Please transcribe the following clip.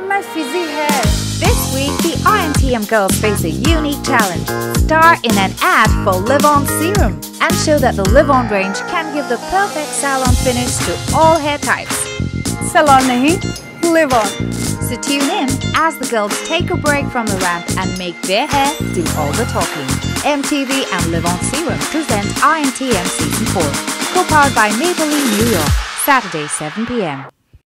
on my fizzy hair? This week, the INTM girls face a unique challenge. Star in an ad for Livon Serum and show that the Livon range can give the perfect salon finish to all hair types. Salon nahi, Livon. So tune in as the girls take a break from the ramp and make their hair do all the talking. MTV and Livon Serum present INTM Season 4, co-powered by Maybelline New York, Saturday 7 p.m.